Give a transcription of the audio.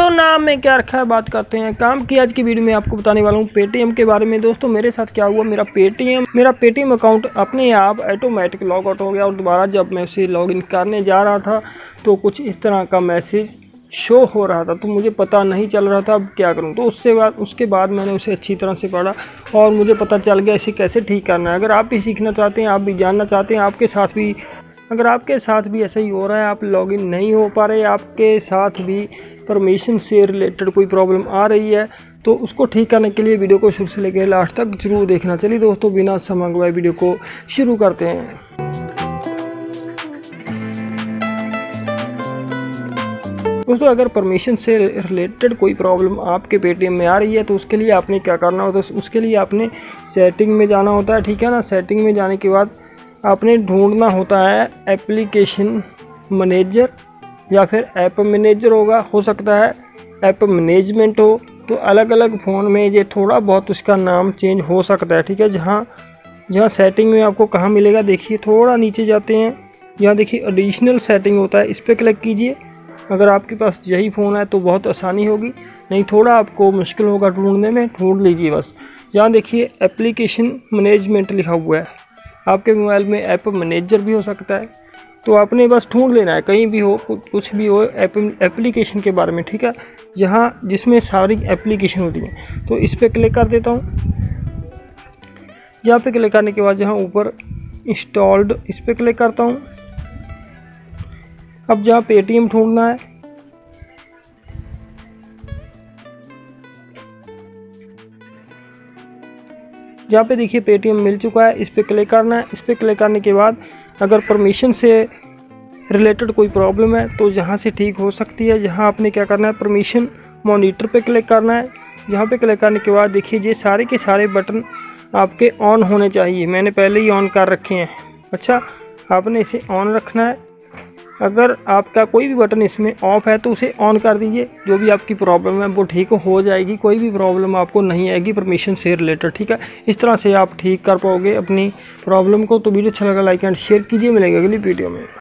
तो नाम में क्या रखा है? बात करते हैं। काम की आज की वीडियो में आपको बताने वाला हूँ पेटीएम के बारे में। दोस्तों, मेरे साथ क्या हुआ? मेरा पेटीएम मेरा पेटीएम अकाउंट अपने आप ऑटोमेटिक लॉग आउट हो गया और दोबारा जब मैं उसे लॉगिन करने जा रहा था तो कुछ इस तरह का मैसेज शो हो रहा था। तो मुझे पता नहीं चल रहा था, अब क्या करूँ? तो उससे बाद, उसके बाद मैंने उसे अच्छी तरह से पढ़ा और मुझे पता चल गया इसे कैसे ठीक करना है। अगर आप भी सीखना चाहते हैं, आप भी जानना चाहते हैं, आपके साथ भी अगर आपके साथ भी ऐसा ही हो रहा है, आप लॉगिन नहीं हो पा रहे, आपके साथ भी परमिशन से रिलेटेड कोई प्रॉब्लम आ रही है तो उसको ठीक करने के लिए वीडियो को शुरू से लेकर लास्ट तक ज़रूर देखना। चलिए दोस्तों, बिना समय गवाए वीडियो को शुरू करते हैं। दोस्तों, अगर परमिशन से रिलेटेड कोई प्रॉब्लम आपके पेटीएम में आ रही है तो उसके लिए आपने क्या करना होता है? उसके लिए आपने सेटिंग में जाना होता है, ठीक है ना? सेटिंग में जाने के बाद आपने ढूंढना होता है एप्लीकेशन मैनेजर या फिर ऐप मैनेजर होगा, हो सकता है ऐप मैनेजमेंट हो। तो अलग अलग फ़ोन में ये थोड़ा बहुत उसका नाम चेंज हो सकता है, ठीक है? जहाँ जहाँ सेटिंग में आपको कहाँ मिलेगा, देखिए, थोड़ा नीचे जाते हैं। यहाँ देखिए एडिशनल सेटिंग होता है, इस पर क्लिक कीजिए। अगर आपके पास यही फ़ोन है तो बहुत आसानी होगी। नहीं, थोड़ा आपको मुश्किल होगा ढूँढने में, ढूंढ लीजिए बस। यहाँ देखिए एप्लीकेशन मैनेजमेंट लिखा हुआ है। आपके मोबाइल में ऐप मैनेजर भी हो सकता है। तो आपने बस ढूंढ लेना है, कहीं भी हो कुछ भी हो एप्लीकेशन के बारे में, ठीक है? जहाँ जिसमें सारी एप्लीकेशन होती हैं। तो इस पर क्लिक कर देता हूँ। जहाँ पे क्लिक करने के बाद जहाँ ऊपर इंस्टॉल्ड इस पर क्लिक करता हूँ। अब जहाँ पेटीएम ढूंढना है जहाँ पे देखिए पेटीएम मिल चुका है, इस पर क्लिक करना है। इस पर क्लिक करने के बाद अगर परमिशन से रिलेटेड कोई प्रॉब्लम है तो जहाँ से ठीक हो सकती है, जहाँ आपने क्या करना है परमिशन मॉनिटर पे क्लिक करना है। यहाँ पे क्लिक करने के बाद देखिए ये सारे के सारे बटन आपके ऑन होने चाहिए। मैंने पहले ही ऑन कर रखे हैं। अच्छा आपने इसे ऑन रखना है। अगर आपका कोई भी बटन इसमें ऑफ़ है तो उसे ऑन कर दीजिए। जो भी आपकी प्रॉब्लम है, वो ठीक हो जाएगी। कोई भी प्रॉब्लम आपको नहीं आएगी परमिशन से रिलेटेड ठीक है? इस तरह से आप ठीक कर पाओगे अपनी प्रॉब्लम को। तो वीडियो अच्छा लगा लाइक एंड शेयर कीजिए। मिलेंगे अगली वीडियो में।